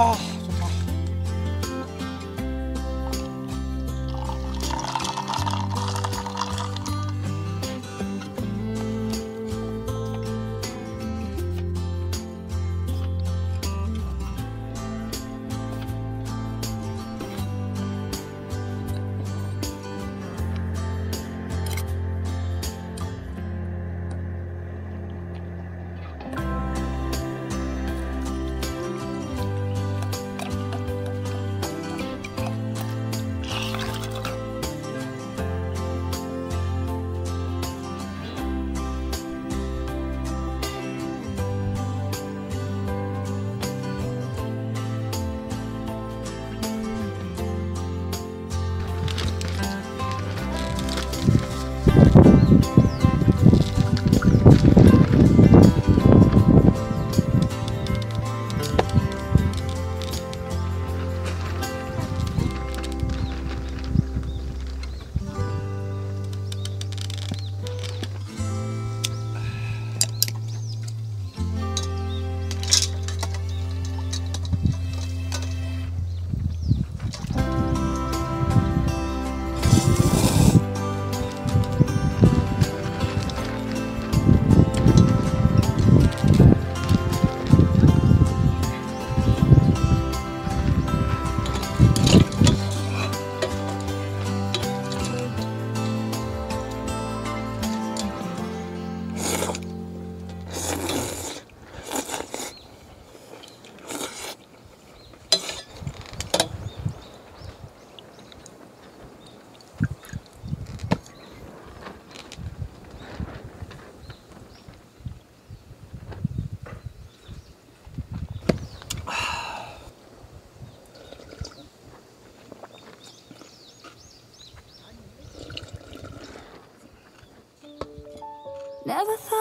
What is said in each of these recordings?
아.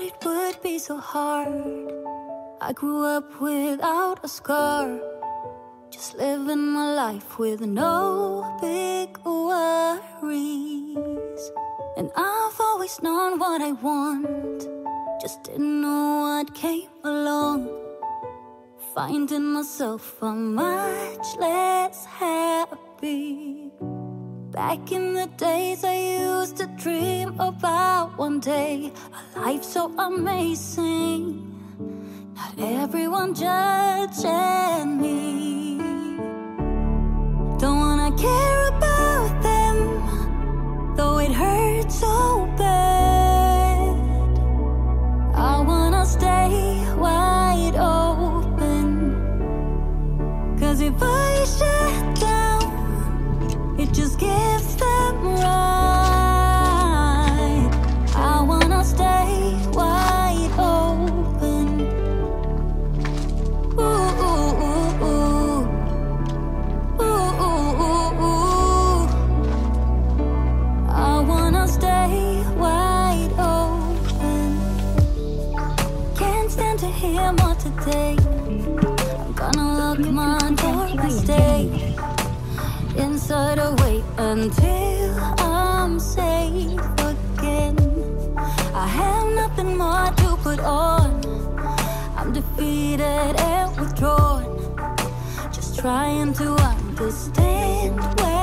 Thought it would be so hard. I grew up without a scar. Just living my life with no big worries. And I've always known what I want. Just didn't know what came along. Finding myself a much less happy. Back in the days, I used to dream about one day a life so amazing. Not everyone judging me. Don't wanna care defeated and withdrawn. Just trying to understand where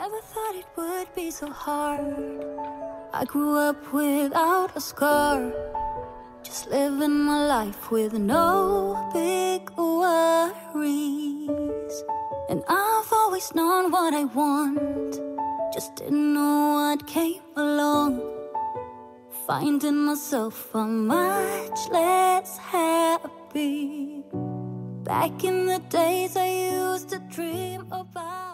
Never thought it would be so hard. I grew up without a scar. Just living my life with no big worries. And I've always known what I want. Just didn't know what came along. Finding myself a much less happy. Back in the days I used to dream about.